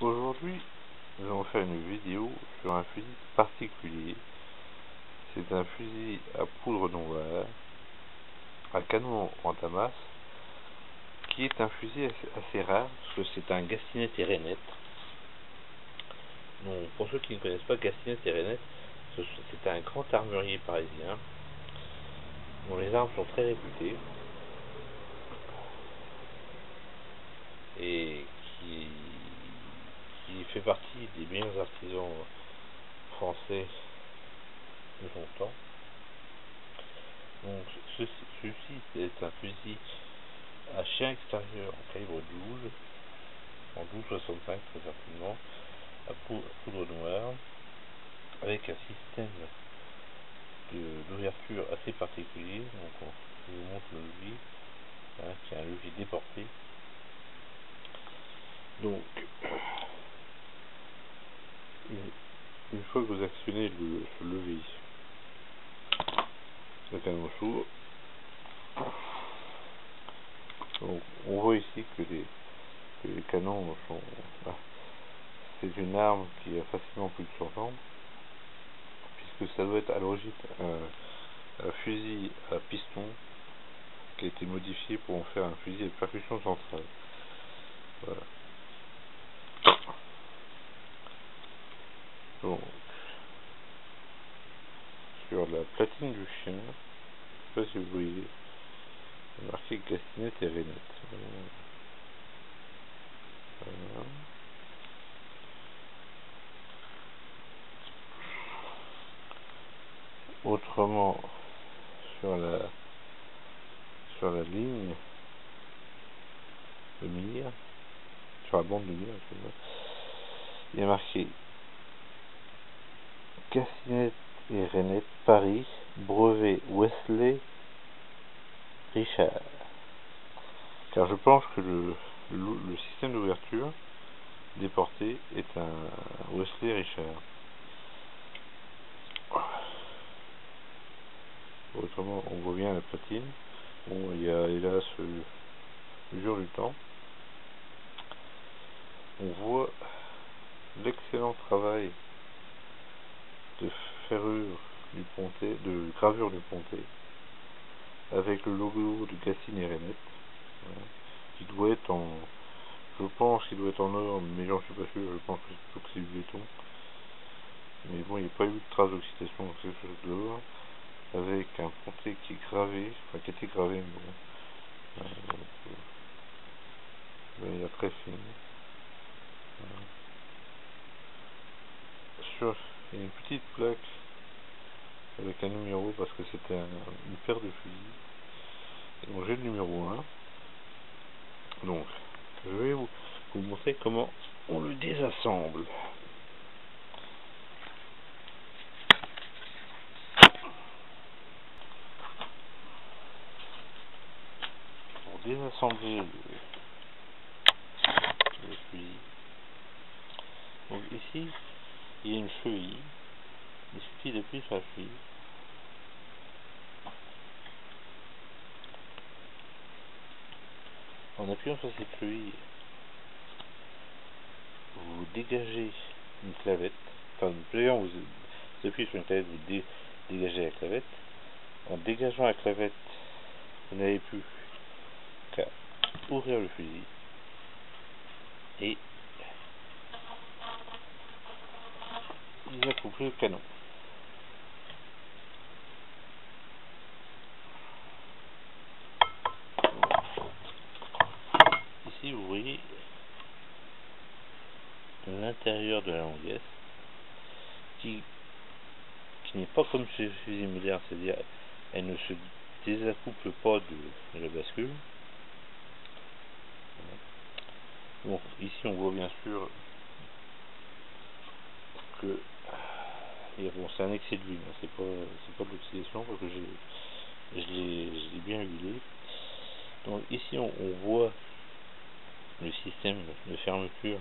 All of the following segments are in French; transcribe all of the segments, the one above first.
Aujourd'hui, nous allons faire une vidéo sur un fusil particulier. C'est un fusil à poudre noire, à canon en damas, qui est un fusil assez, rare, parce que c'est un Gastinet Erenet. Donc, pour ceux qui ne connaissent pas Gastinet Erenet, c'est un grand armurier parisien, dont les armes sont très réputées. Et partie des meilleurs artisans français de son temps. Donc ceci est un fusil à chien extérieur en calibre 12, en 12,65 très certainement, à poudre noire, avec un système d'ouverture assez particulier. Donc je vous montre le levier, hein, qui est un levier déporté. Donc une fois que vous actionnez le, ce levier, le canon s'ouvre. on voit ici que les, canons sont... Bah, c'est une arme qui a facilement plus de 100 ans, puisque ça doit être à l'origine un, fusil à piston qui a été modifié pour en faire un fusil de percussion centrale. Voilà. Donc, sur la platine du chien, je sais pas si vous voyez, il est marqué Gastinet et Renette. Voilà. Autrement, sur la sur la ligne de mire, sur la bande de mire, il a marqué Cassinet et Renette, Paris, brevet Wesley Richard. Car je pense que le, le, système d'ouverture déporté est un Wesley Richard. Autrement, on voit bien la platine. Bon, il y a hélas mesure du temps. On voit l'excellent travail de ferrure du ponté, de gravure du ponté, avec le logo de Cassine et Renette, qui doit être en, je pense qu'il doit être en or, mais j'en suis pas sûr, je pense que c'est du béton. Mais bon, il n'y a pas eu de trace d'oxydation, donc c'est quelque chose de l'or, avec un ponté qui est gravé, enfin qui a été gravé, mais bon, euh, de manière très fine. Une petite plaque avec un numéro parce que c'était une paire de fusils. Donc j'ai le numéro 1. Donc je vais vous, vous montrer comment on le désassemble. Pour désassembler le, le fusil. Donc ici, il y a une cheville. Il suffit d'appuyer sur la cheville. En appuyant sur cette cheville, vous dégagez une clavette. Enfin, d'ailleurs, vous, appuyez sur une clavette, vous dégagez la clavette. En dégageant la clavette, vous n'avez plus qu'à ouvrir le fusil et il a coupé le canon. Ici, vous voyez l'intérieur de la languette qui, qui n'est pas comme chez les fusils modernes, c'est-à-dire elle ne se désaccouple pas de, la bascule. Bon, ici on voit bien sûr que bon, c'est un excès d'huile, hein, c'est pas, pas de l'oxydation parce que je l'ai bien huilé. Donc ici on, voit le système de fermeture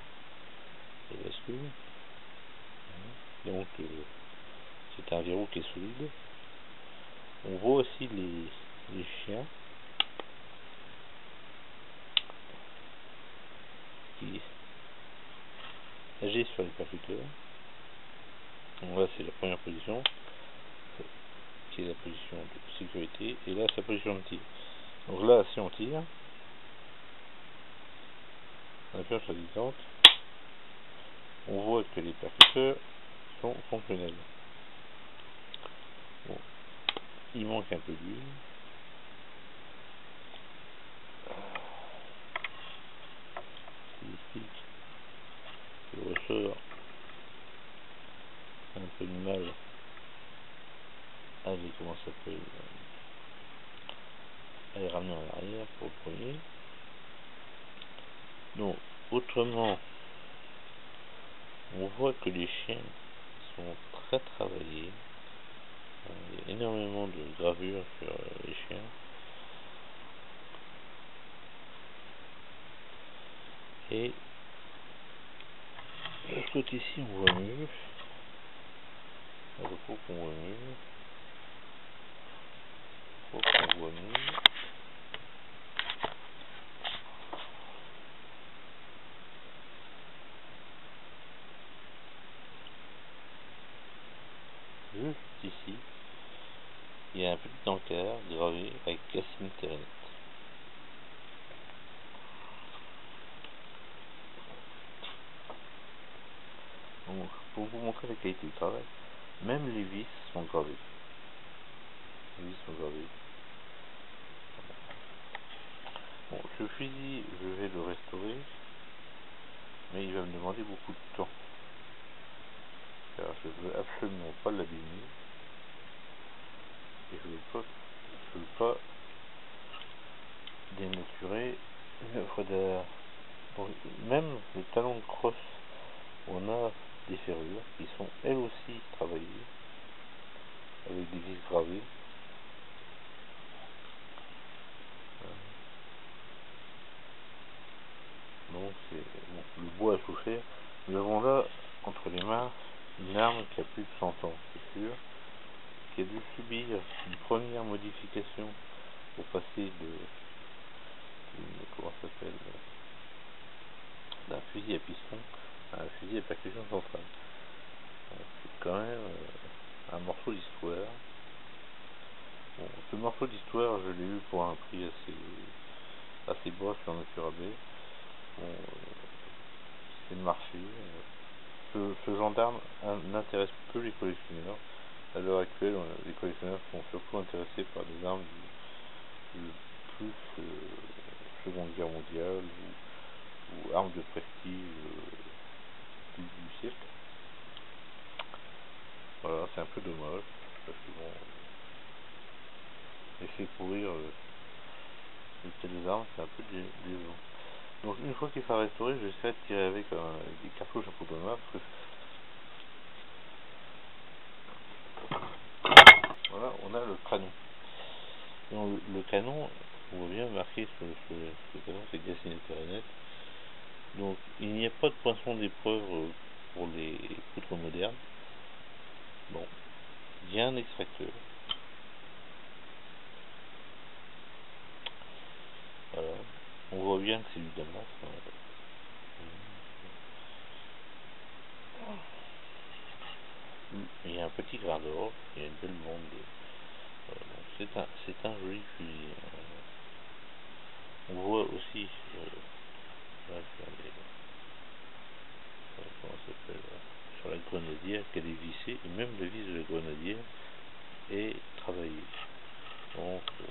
de bascule. Donc euh, c'est un verrou qui est solide. On voit aussi les, les chiens qui agit sur les percuteurs. Là, c'est la première position, qui est la position de sécurité, et là, c'est la position de tir. Donc là, si on tire, on on voit que les percuteurs sont fonctionnels. Il manque un peu d'huile. le ressort un peu de mal allez comment ça s'appelle à les ramener en arrière pour le premier. Donc autrement on voit que les chiens sont très travaillés il y a énormément de gravures sur euh, les chiens et de côté ici, on voit mieux. Il faut qu'on mieux. Il faut qu'on mieux. Juste ici, il y a un petit encart gravé avec Cassine Terrenet. pour vous montrer la qualité du travail, même les vis sont gravées. Les vis sont gravées. Bon, ce fusil, je vais le restaurer, mais il va me demander beaucoup de temps. Car je veux absolument pas l'abîmer. Et je veux pas, je veux pas dénaturer d'art. Même le talon de crosse, on a des serrures qui sont elles aussi travaillées avec des vis gravées. Donc c'est bon, le bois a souffert. Nous avons là entre les mains une arme qui a plus de 100 ans, c'est sûr, qui a dû subir une première modification pour passer de comment s'appelle d'un fusil à piston un fusil à percussion centrale. C'est quand même euh, un morceau d'histoire. Bon, ce morceau d'histoire, je l'ai eu pour un prix assez, assez bas sur Naturabé. Bon, euh, c'est le marché. Ce, gendarme n'intéresse peu les collectionneurs. À l'heure actuelle, les collectionneurs sont surtout intéressés par des armes du, plus euh, Seconde Guerre mondiale ou, armes de prestige du, siècle. Voilà, c'est un peu dommage, parce que bon, laisser courir euh, des armes, c'est un peu décevant. Donc une fois qu'il sera restauré, j'essaie de tirer avec des cartouches à poudre parce que voilà, on a le canon. Le, canon, on voit bien marqué sur, le canon, c'est Gassinet Terrenet. Donc il n'y a pas de poinçon d'épreuve euh, pour les poutres modernes. Bon, il y a un extracteur. Voilà. On voit bien que c'est du damas. Hein. Il y a un petit grain d'or, il y a une belle bande. c'est un, un joli fusil. Hein. On voit aussi euh, sur la grenadière qu'elle est vissée et même le vis de la grenadière est travaillé. Donc, euh,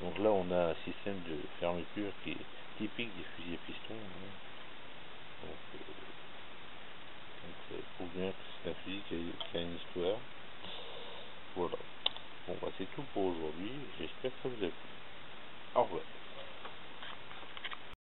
donc là on a un système de fermeture qui est typique des fusils à piston hein. donc, euh, ça prouve bien que c'est un fusil qui a, une histoire. Voilà. Bon bah c'est tout pour aujourd'hui. J'espère que ça vous a plu. Au revoir.